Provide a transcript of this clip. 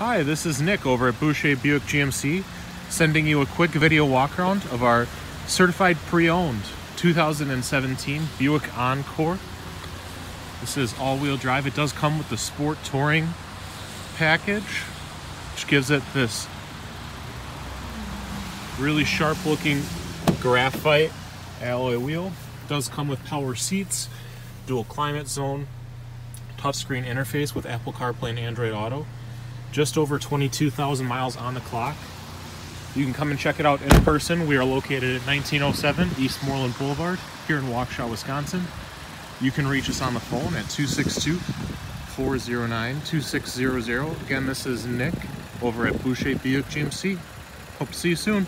Hi, this is Nick over at Boucher Buick GMC, sending you a quick video walk around of our certified pre-owned 2017 Buick Encore. This is all-wheel drive. It does come with the Sport Touring package, which gives it this really sharp-looking graphite alloy wheel. It does come with power seats, dual climate zone, touchscreen interface with Apple CarPlay and Android Auto. Just over 22,000 miles on the clock. You can come and check it out in person. We are located at 1907 East Moreland Boulevard here in Waukesha, Wisconsin. You can reach us on the phone at 262 409 2600. Again, this is Nick over at Boucher Buick GMC. Hope to see you soon.